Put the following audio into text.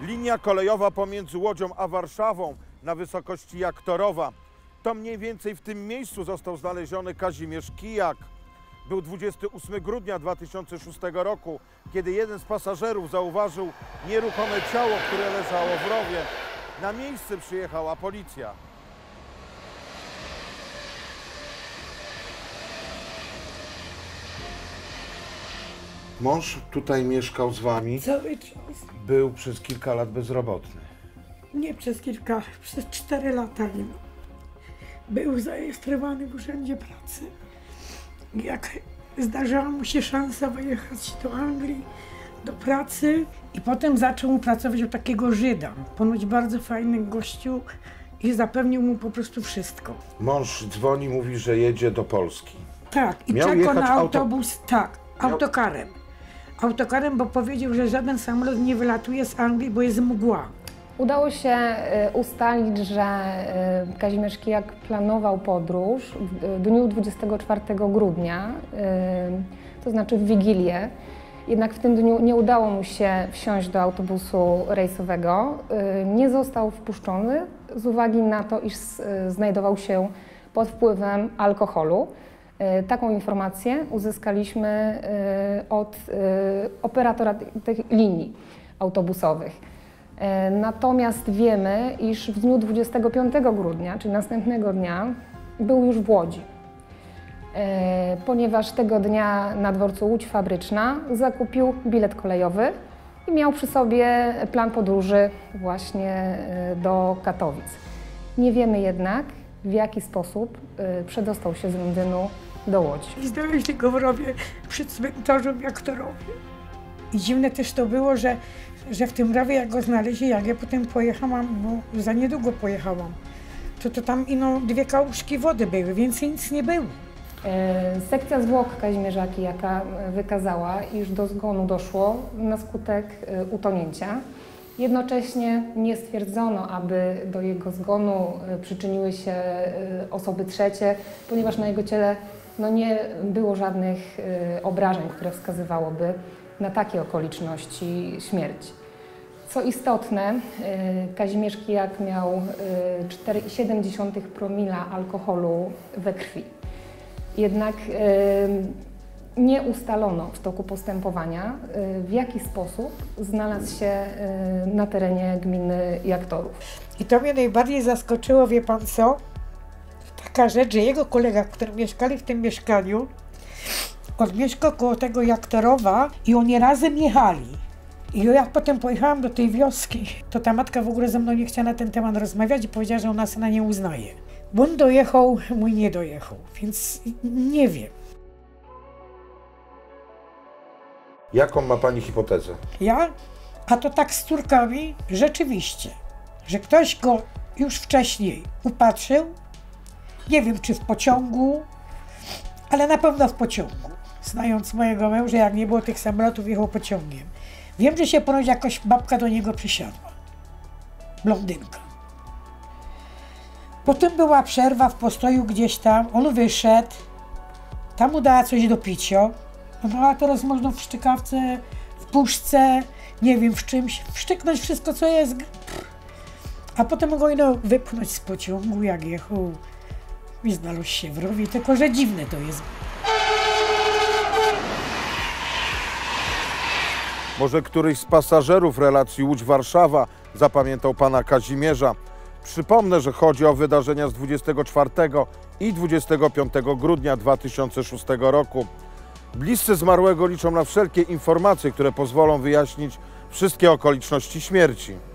Linia kolejowa pomiędzy Łodzią a Warszawą na wysokości Jaktorowa. To mniej więcej w tym miejscu został znaleziony Kazimierz Kijak. Był 28 grudnia 2006 roku, kiedy jeden z pasażerów zauważył nieruchome ciało, które leżało w rowie. Na miejsce przyjechała policja. Mąż tutaj mieszkał z wami. Cały czas. Był przez kilka lat bezrobotny. Nie przez kilka, przez cztery lata nie. Był zarejestrowany w Urzędzie Pracy. Jak zdarzyła mu się szansa wyjechać do Anglii, do pracy i potem zaczął pracować u takiego Żyda, ponoć bardzo fajny gościu i zapewnił mu po prostu wszystko. Mąż dzwoni, mówi, że jedzie do Polski. Tak, i Miał jechać na auto- autobus, tak, Miał- autokarem. Autokarem, bo powiedział, że żaden samolot nie wylatuje z Anglii, bo jest mgła. Udało się y, ustalić, że y, Kazimierz Kijak planował podróż w y, dniu 24 grudnia, to znaczy w Wigilię. Jednak w tym dniu nie udało mu się wsiąść do autobusu rejsowego. Nie został wpuszczony z uwagi na to, iż znajdował się pod wpływem alkoholu. Y, Taką informację uzyskaliśmy y, od y, operatora tych- linii autobusowych. E, Natomiast wiemy, iż w dniu 25 grudnia, czyli następnego dnia, był już w Łodzi. E, Ponieważ tego dnia na dworcu Łódź Fabryczna zakupił bilet kolejowy i miał przy sobie plan podróży właśnie e, do Katowic. Nie wiemy jednak, w jaki sposób e, przedostał się z Londynu do Łodzi. I znaleźli go w rowie przy cmentarzu w Jaktorowie. I dziwne też to było, że, że w tym rowie jak go znaleźli, jak ja potem pojechałam, no za niedługo pojechałam, to, to tam ino dwie kałużki wody były, więcej nic nie było. E, Sekcja zwłok Kazimierza Kijaka e, wykazała, iż do zgonu doszło na skutek e, utonięcia. Jednocześnie nie stwierdzono, aby do jego zgonu e, przyczyniły się e, osoby trzecie, ponieważ na jego ciele no, nie było żadnych e, obrażeń, które wskazywałoby na takie okoliczności śmierci. Co istotne, Kazimierz Kijak miał e, 4,7 promila alkoholu we krwi. Jednak nie ustalono w toku postępowania, e, w jaki sposób znalazł się e, na terenie gminy Jaktorów. I to mnie najbardziej zaskoczyło, wie pan co? Taka rzecz, że jego kolega, który mieszkali w tym mieszkaniu, on mieszkał koło tego Jaktorowa i oni razem jechali. I jak potem pojechałam do tej wioski, to ta matka w ogóle ze mną nie chciała na ten temat rozmawiać i powiedziała, że ona syna nie uznaje. Bo on dojechał, mój nie dojechał, więc nie wiem. Jaką ma pani hipotezę? Ja? A to tak z Turkami, rzeczywiście, że ktoś go już wcześniej upatrzył, nie wiem czy w pociągu, ale na pewno w pociągu. Znając mojego męża, jak nie było tych samolotów, jechał pociągiem. Wiem, że się ponoć jakoś babka do niego przysiadła. Blondynka. Potem była przerwa w postoju gdzieś tam, on wyszedł, tam mu dała coś do picia. No a teraz można w szczykawce, w puszce, nie wiem w czymś, wszczyknąć wszystko co jest. A potem go ino wypchnąć z pociągu, jak jechał i znalazł się w rowie, tylko że dziwne to jest. Może któryś z pasażerów relacji Łódź-Warszawa zapamiętał pana Kazimierza. Przypomnę, że chodzi o wydarzenia z 24 i 25 grudnia 2006 roku. Bliscy zmarłego liczą na wszelkie informacje, które pozwolą wyjaśnić wszystkie okoliczności śmierci.